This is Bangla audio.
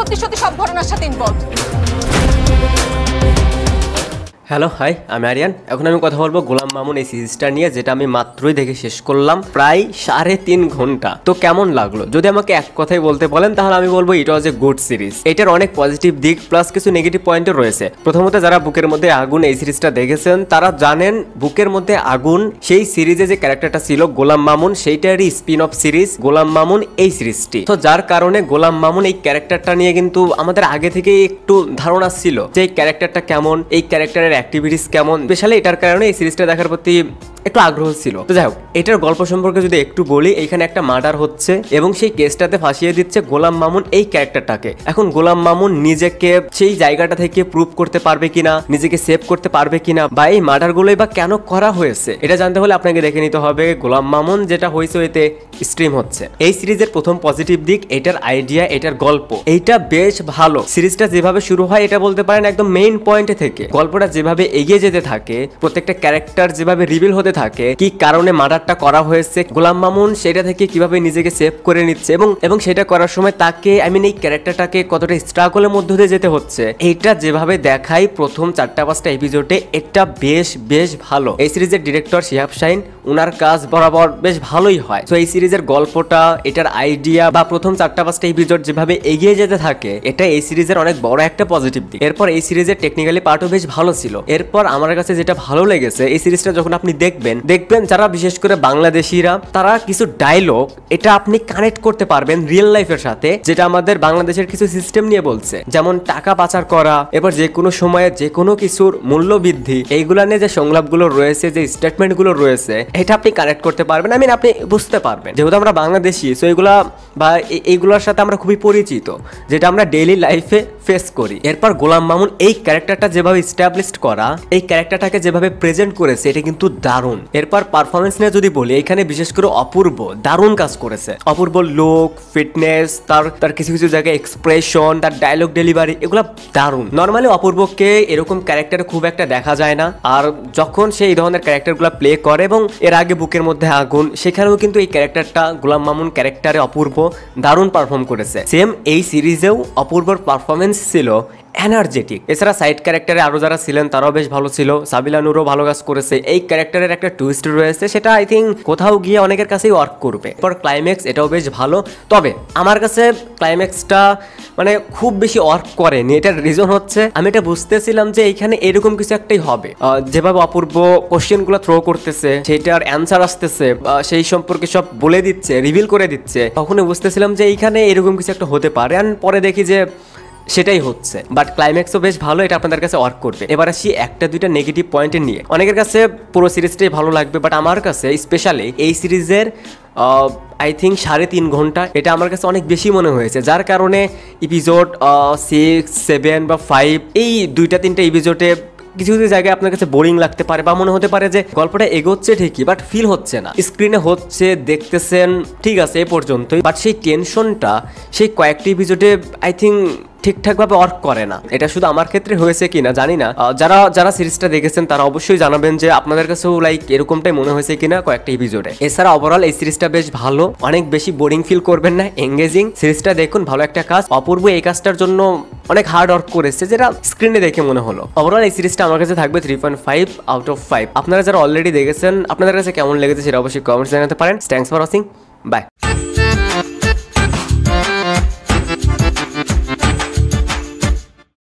সত্যি সত্যি সব ঘটনার সাথে ইনভলভ হ্যালো হাই আমি আরিয়ান এখন আমি কথা বলব গোলাম মামুন এই সিরিজটা নিয়ে, যেটা আমি মাত্রই দেখে শেষ করলাম, প্রায় সাড়ে তিন ঘণ্টা। তো কেমন লাগল? যদি আমাকে এক কথাই বলতে বলেন, তাহলে আমি বলব ইট ওয়াজ এ গুড সিরিজ এটার অনেক পজিটিভ দিক প্লাস কিছু নেগেটিভ পয়েন্টও রয়েছে। প্রথমত যারা বুকের মধ্যে আগুন এই সিরিজটা দেখেছেন, তারা জানেন বুকের মধ্যে আগুন, সেই সিরিজে যে ক্যারেক্টারটা ছিল Golam Mamun, সেইটারই spin off series Golam Mamun এই সিরিজটি। তো যার কারণে গোলাম মামুন এই ক্যারেক্টারটা নিয়ে কিন্তু আমাদের আগে থেকে একটু ধারণা ছিল যে এই ক্যারেক্টারটা কেমন, এই ক্যারেক্টারের অ্যাক্টিভিটিস কেমন? স্পেশালি এটার কারণে এই সিরিজটা দেখার প্রতি একটু আগ্রহ ছিল। তো যাই হোক, এটার গল্প সম্পর্কে যদি একটু বলি, এখানে একটা মার্ডার হচ্ছে এবং সেই কেসটাতে ফাঁসিয়ে দিচ্ছে গোলাম মামুন এই ক্যারেক্টারটাকে। এখন গোলাম মামুন নিজেকে সেই জায়গাটা থেকে প্রুভ করতে পারবে কিনা, নিজেকে সেভ করতে পারবে কিনা, বা এই মার্ডার গুলোই বা কেন করা হয়েছে, এটা জানতে হলে আপনাকে দেখে নিতে হবে গোলাম মামুন যেটা হয়েছে এতে স্ট্রিম হচ্ছে। এই সিরিজের প্রথম পজিটিভ দিক, এটার আইডিয়া এটার গল্প। এইটা বেশ ভালো। সিরিজটা যেভাবে শুরু হয়, এটা বলতে পারেন একদম মেইন পয়েন্টে থেকে। গল্পটা যেভাবে এগিয়ে যেতে থাকে, প্রত্যেকটা ক্যারেক্টার যেভাবে রিভিল হতে থাকে। কি কারণে মার্ডারটা করা হয়েছে? গোলাম মামুন সেটা থেকে কীভাবে নিজেকে সেভ করে নিচ্ছে এবং এবং সেটা করার সময় তাকে আই মিন এই ক্যারেক্টারটাকে কতটা স্ট্রাগলের মধ্য দিয়ে যেতে হচ্ছে? এইটা যেভাবে দেখাই প্রথম চারটা, পাঁচটা এপিসোডে এটা বেশ বেশ ভালো। এই সিরিজের ডিরেক্টর শিহাব শাইন, উনার কাজ বরাবর বেশ ভালোই হয়। তো এই সিরিজের গল্পটা, এটার আইডিয়া বা প্রথম চারটা, পাঁচটা এপিসোড যেভাবে এগিয়ে যেতে থাকে, এটা এই সিরিজের অনেক বড় একটা পজিটিভ দিক। এরপর এই সিরিজের টেকনিক্যালি পার্টও বেশ ভালো ছিল। এরপর আমার কাছে যেটা ভালো লেগেছে, এই সিরিজটা যখন আপনি দেখবেন দেখবেন দেখবেন যারা বিশেষ করে বাংলাদেশিরা, তারা কিছু ডায়লগ এটা আপনি কানেক্ট করতে পারবেন রিয়েল লাইফের সাথে, যেটা আমাদের বাংলাদেশের কিছু সিস্টেম নিয়ে বলছে। যেমন টাকা পাচার করা এবার যে কোনো সময়ে যে কোনো কিছুর মূল্য বৃদ্ধি এইগুলা নিয়ে যে সংলাপগুলো রয়েছে, যে স্টেটমেন্টগুলো রয়েছে, এটা আপনি কানেক্ট করতে পারবেন। আই মিন আপনি বুঝতে পারবেন। যেহেতু আমরা বাংলাদেশি সো এগুলা বা এইগুলোর সাথে আমরা খুবই পরিচিত, যেটা আমরা ডেইলি লাইফে ফেস করি। এরপর গোলাম মামুন এই ক্যারেক্টারটা যেভাবে স্টাবলিশড করা, এই ক্যারেক্টারটাকে যেভাবে প্রেজেন্ট করেছে, এটা কিন্তু দারুণ। এরপর পারফরমেন্স নিয়ে যদি বলি, এখানে বিশেষ করে অপূর্ব, দারুণ কাজ করেছে। অপূর্ব লোক ফিটনেস তার তার কিছু কিছু জায়গায় এক্সপ্রেশন তার ডায়লগ ডেলিভারি এগুলো দারুণ। নর্মালি অপূর্বকে এরকম ক্যারেক্টার খুব একটা দেখা যায় না। আর যখন সে এই ধরনের ক্যারেক্টারগুলো প্লে করে এবং এর আগে বুকের মধ্যে আগুন, সেখানেও কিন্তু এই ক্যারেক্টারটা গোলাম মামুন ক্যারেক্টারে অপূর্ব, দারুণ পারফর্ম করেছে। সেম এই সিরিজেও অপূর্বর পারফরমেন্স ছিল এনার্জেটিক। এছাড়া সাইড ক্যারেক্টারে আরও যারা ছিলেন, তারাও বেশ ভালো ছিল। সাবিলা নুরও ভালো কাজ করেছে। এই ক্যারেক্টারের একটা টুইস্ট রয়েছে, সেটা আই থিঙ্ক কোথাও গিয়ে অনেকের কাছেই ওয়ার্ক করবে। এরপর ক্লাইম্যাক্স এটাও বেশ ভালো। তবে আমার কাছে ক্লাইম্যাক্সটা মানে খুব বেশি ওয়ার্ক করেনি। এটার রিজন হচ্ছে, আমি এটা বুঝতেছিলাম যে এইখানে এরকম কিছু একটাই হবে। যেভাবে অপূর্ব কোশ্চেনগুলো থ্রো করতেছে সেটার অ্যান্সার আসতেছে সেই সম্পর্কে সব বলে দিচ্ছে রিভিল করে দিচ্ছে। তখনই বুঝতেছিলাম যে এইখানে এরকম কিছু একটা হতে পারে। আর পরে দেখি যে সেটাই হচ্ছে। বাট ক্লাইম্যাক্সও বেশ ভালো, এটা আপনাদের কাছে ওয়ার্ক করবে। এবার আসি একটা দুইটা নেগেটিভ পয়েন্টে নিয়ে। অনেকের কাছে পুরো সিরিজটাই ভালো লাগবে বাট আমার কাছে স্পেশালি এই সিরিজের আই থিঙ্ক সাড়ে তিন ঘণ্টা, এটা আমার কাছে অনেক বেশি মনে হয়েছে। যার কারণে এপিসোড সিক্স সেভেন বা ফাইভ এই দুইটা তিনটা এপিসোডে কিছু কিছু জায়গায় আপনার কাছে বোরিং লাগতে পারে, বা মনে হতে পারে যে গল্পটা এগোচ্ছে ঠিকই বাট ফিল হচ্ছে না। স্ক্রিনে হচ্ছে, দেখতেছেন, ঠিক আছে, এ পর্যন্তই। বাট সেই টেনশনটা সেই কয়েকটি এপিসোডে আই থিঙ্ক ঠিকঠাকভাবে ওয়ার্ক করে না। এটা শুধু আমার ক্ষেত্রে হয়েছে কিনা জানি না। যারা যারা সিরিজটা দেখেছেন, তারা অবশ্যই জানাবেন যে আপনাদের কাছেও লাইক এরকমটাই মনে হয়েছে কিনা কয়েকটা এপিসোডে এছাড়া ওভারঅল এই সিরিজটা বেশ ভালো। অনেক বেশি বোরিং ফিল করবেন না। এঙ্গেজিং সিরিজটা দেখুন, ভালো একটা কাজ অপূর্ব এই কাজটার জন্য অনেক হার্ড ওয়ার্ক করেছে, যেটা স্ক্রিনে দেখে মনে হলো। ওভারঅল এই সিরিজটা আমার কাছে থাকবে three point five out of five আপনারা যারা অলরেডি দেখেছেন, আপনাদের কাছে কেমন লেগেছে সেটা অবশ্যই কমেন্টস জানাতে পারেন। Thanks for watching by